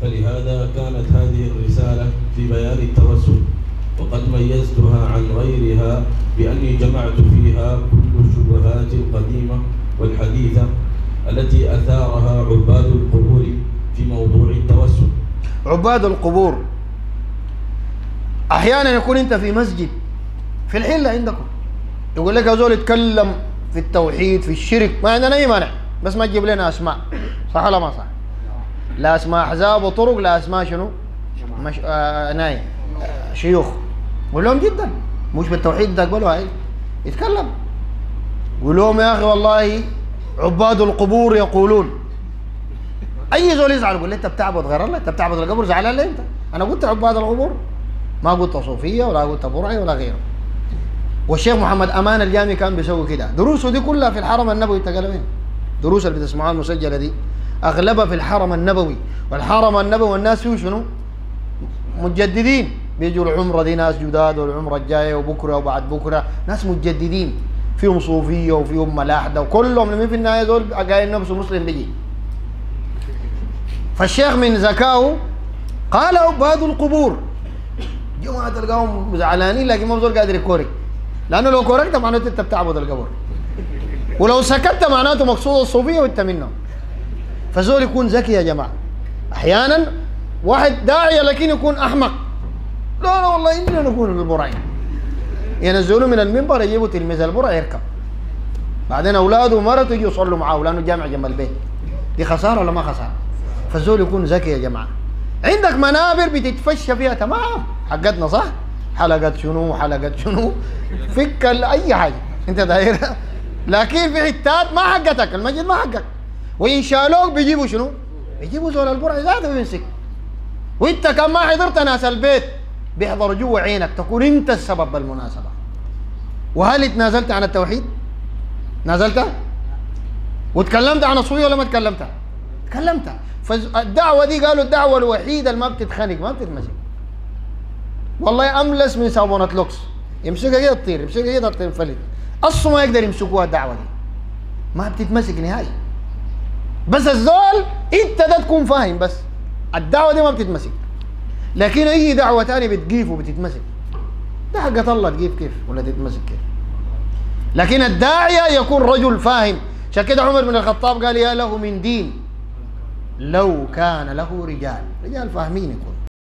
فلهذا كانت هذه الرسالة في بيان التوسل وقد ميزتها عن غيرها بأني جمعت فيها كل الشبهات القديمة والحديثة التي أثارها عباد القبور في موضوع التوسل عباد القبور أحيانا يكون أنت في مسجد في الحلة عندكم يقول لك هذول يتكلم في التوحيد في الشرك ما عندنا أي مانع بس ما تجيب لنا أسماء صح ولا ما صح؟ لا أسماء أحزاب وطرق لا أسماء شنو؟ مش آه ناي آه شيوخ. قول لهم جدا. مش بالتوحيد تقبلوا هاي. يتكلم. قول لهم يا أخي والله عباد القبور يقولون. أي زول يزعل يقول لي أنت بتعبد غير الله أنت بتعبد القبر زعلان ليه أنت؟ أنا قلت عباد القبور. ما قلت صوفية ولا قلت برعي ولا غيره. والشيخ محمد أمان الجامي كان بيسوي كده. دروسه دي كلها في الحرم النبوي تقلبين دروس اللي بتسمعوها المسجلة دي. أغلبها في الحرم النبوي. والحرم النبوي والناس شنو؟ متجددين بيجوا العمرة دي ناس جداد والعمرة الجاية وبكرة وبعد بكرة. ناس متجددين فيهم صوفية وفيهم ملاحدة وكلهم لمين في النهاية دول قايل نفسه مسلم بيجي. فالشيخ من ذكائه قال عباد القبور. جماعة تلقاهم زعلانين لكن ما بزول قادر يكورك لأنه لو كوركت معناته أنت بتعبد القبر ولو سكت معناته مقصود الصوفية وأنت منهم. فزول يكون ذكي يا جماعة. أحيانا واحد داعية لكن يكون أحمق. لا لا والله إننا نكون البرعين ينزلوا من المنبر يجيبوا تلميذ البرع يركب. بعدين أولاده ومرته يجوا يصلوا معاه لأنه جامع جنب البيت. دي خسارة ولا ما خسارة؟ فالزول يكون ذكي يا جماعة. عندك منابر بتتفشى فيها تمام. حقتنا صح؟ حلقة شنو؟ حلقة شنو؟ فك أي حاجة. أنت دايرها لكن في حتات ما حقتك المسجد ما حقك. وإن شالوك بيجيبوا شنو؟ بيجيبوا زول البرع ذاته بيمسك وإنت كان ما حضرت ناس البيت بيحضروا جوا عينك تكون أنت السبب بالمناسبة. وهل تنازلت عن التوحيد؟ نازلت؟ وتكلمت عن الصوفية ولا ما تكلمت؟ تكلمت. فالدعوة دي قالوا الدعوة الوحيدة اللي ما بتتخنق ما بتتمسك. والله أملس من صابونة لوكس. يمسكها كده تطير يمسكها كده تنفلت أصلا ما يقدر يمسكوها الدعوة دي. ما بتتمسك نهائي. بس الزول انت ده تكون فاهم بس. الدعوة دي ما بتتمسك. لكن اي دعوة تانية بتقيف وبتتمسك. ده حقت الله تقيف كيف ولا تتمسك كيف. لكن الداعية يكون رجل فاهم. عشان كده عمر بن الخطاب قال يا له من دين. لو كان له رجال. رجال فاهمين يكون.